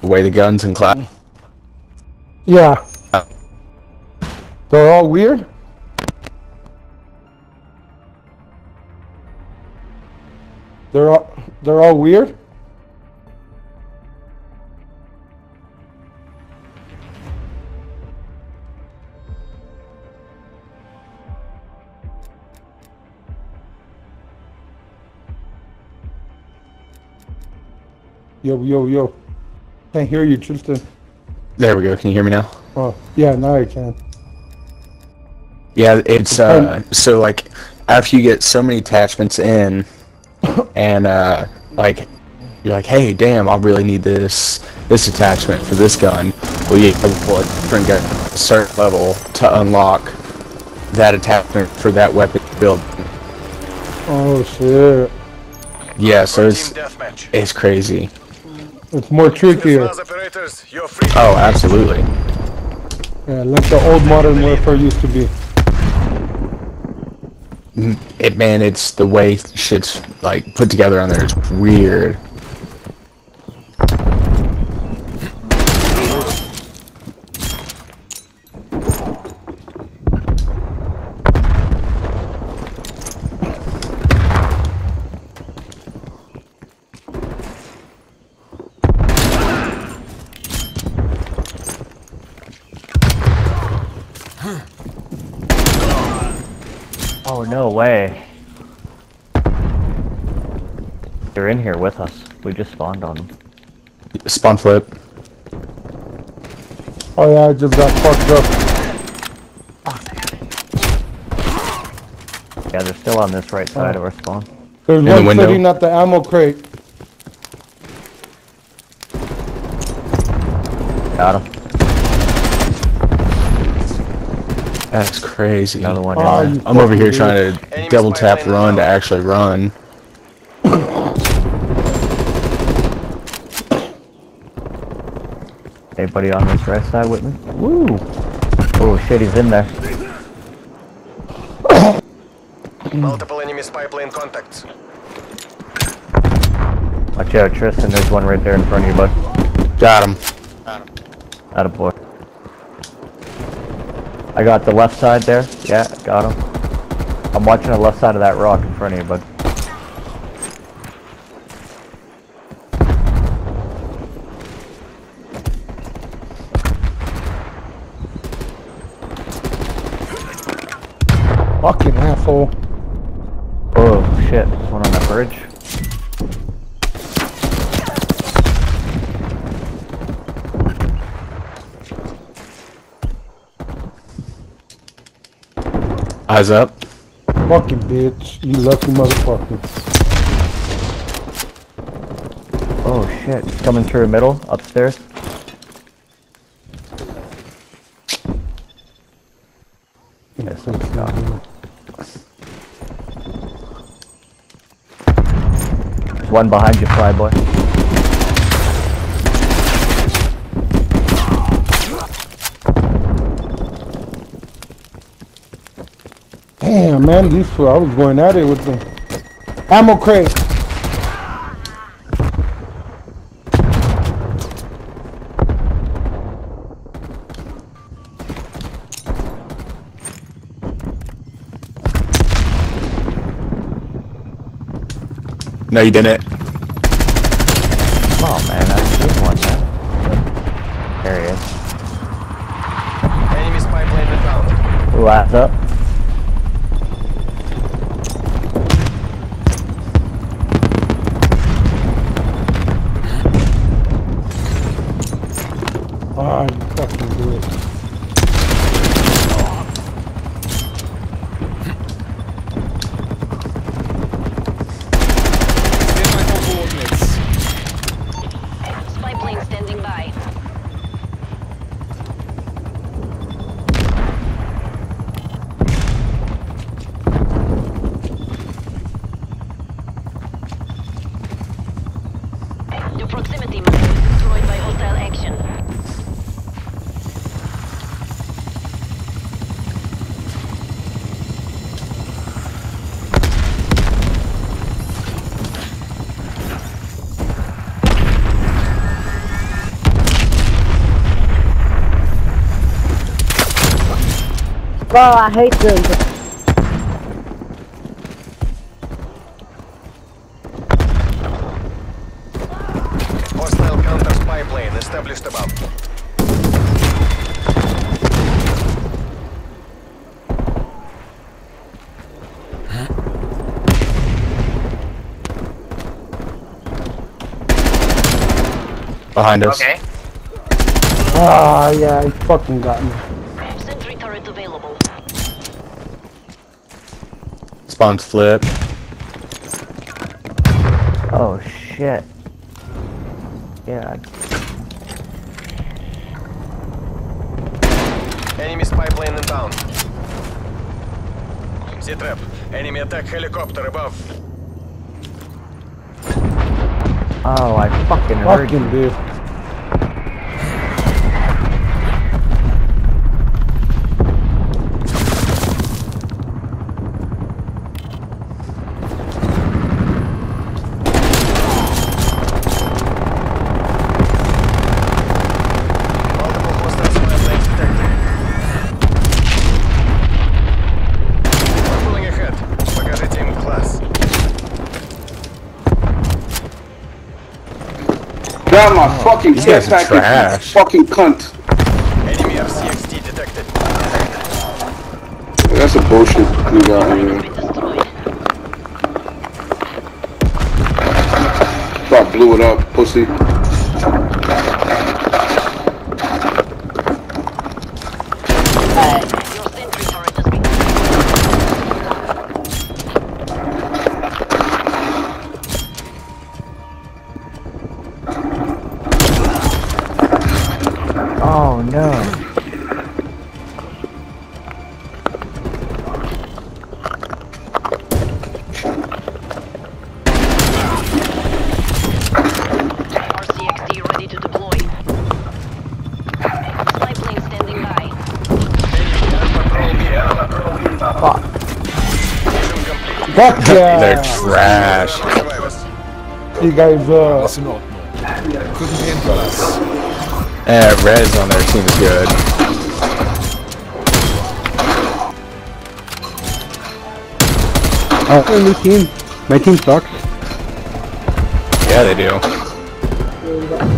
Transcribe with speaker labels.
Speaker 1: The way the guns and clap.
Speaker 2: Yeah.
Speaker 1: Uh.
Speaker 2: They're all weird? They're all they're all weird? Yo, yo, yo. Can't hear you, Tristan.
Speaker 1: There we go. Can you hear me now?
Speaker 2: Oh, yeah, now I can.
Speaker 1: Yeah, it's uh so like after you get so many attachments in and uh like you're like, hey damn, I really need this this attachment for this gun. Well you have to pull a different gun a certain level to unlock that attachment for that weapon build.
Speaker 2: Oh, shit.
Speaker 1: Yeah, so it's it's crazy.
Speaker 2: It's more trickier.
Speaker 3: Spetsnaz operators, you're free.
Speaker 1: Oh, absolutely.
Speaker 2: Yeah, like the old Modern Warfare used to be.
Speaker 1: It man, it's the way shit's like put together on there. It's weird.
Speaker 4: Oh, no way. They're in here with us. We just spawned on them.
Speaker 1: Spawn flip.
Speaker 2: Oh yeah, I just got fucked up.
Speaker 4: Yeah, they're still on this right side of our spawn.
Speaker 2: There's
Speaker 1: the
Speaker 2: one
Speaker 1: window.
Speaker 2: sitting at the ammo crate.
Speaker 4: Got him.
Speaker 1: That's crazy.
Speaker 4: Another one
Speaker 2: Oh,
Speaker 4: in
Speaker 2: you.
Speaker 1: I'm over here trying to
Speaker 3: Enemies
Speaker 1: double tap
Speaker 3: pipeline
Speaker 1: run to actually run.
Speaker 4: Anybody on this right side with me? Woo! Oh shit, he's in there.
Speaker 3: Multiple enemy spy plane contacts.
Speaker 4: Watch out, Tristan. There's one right there in front of you, bud.
Speaker 1: Got him.
Speaker 4: Attaboy. I got the left side there. Yeah, got him. I'm watching the left side of that rock in front of you, bud.
Speaker 2: Fucking asshole.
Speaker 4: Oh shit, there's one on that bridge.
Speaker 1: Eyes up.
Speaker 2: Fucking bitch. You lucky motherfucker.
Speaker 4: Oh shit, coming through the middle, upstairs. Yes, he's got him. One behind you, Flyboy.
Speaker 2: Damn, man. These two, I was going at it with them. Ammo crate.
Speaker 1: No, you didn't.
Speaker 4: Oh man, that's a good one, man. There he is.
Speaker 3: Enemy spy plane inbound.
Speaker 4: Ooh, eyes up.
Speaker 5: Your proximity must be destroyed by hostile action.
Speaker 6: Bro, I hate
Speaker 3: those. Plane established above.
Speaker 1: Behind us.
Speaker 7: Okay.
Speaker 2: Ah, yeah, he fucking got me.
Speaker 5: Sentry turret available.
Speaker 1: Spawns flip.
Speaker 4: Oh shit. Yeah.
Speaker 3: Enemy spy plane inbound. Z-trap. Enemy attack helicopter above.
Speaker 4: Oh, I fucking heard you.
Speaker 2: Dude.
Speaker 8: Got my fucking
Speaker 1: These
Speaker 8: care
Speaker 1: guys are
Speaker 8: package, you
Speaker 1: trash.
Speaker 8: fucking cunt.
Speaker 3: Enemy RCXD detected.
Speaker 8: That's a bullshit you got
Speaker 5: Been
Speaker 8: here.
Speaker 5: destroyed.
Speaker 8: So I blew it up, pussy.
Speaker 2: Fuck yeah!
Speaker 1: They're
Speaker 3: trash.
Speaker 2: You guys, uh,
Speaker 9: in Ordnung. Couldn't handle us.
Speaker 1: Eh, Rez on their team is good.
Speaker 2: oh, new team. My team sucks.
Speaker 1: Yeah, they do.